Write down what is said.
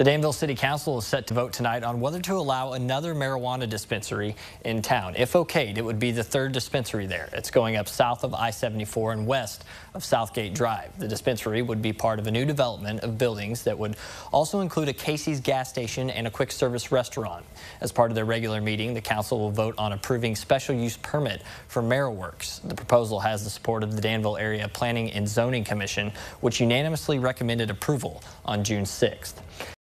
The Danville City Council is set to vote tonight on whether to allow another marijuana dispensary in town. If okayed, it would be the third dispensary there. It's going up south of I-74 and west of Southgate Drive. The dispensary would be part of a new development of buildings that would also include a Casey's gas station and a quick service restaurant. As part of their regular meeting, the council will vote on approving special use permit for MariWorks. The proposal has the support of the Danville Area Planning and Zoning Commission, which unanimously recommended approval on June 6th.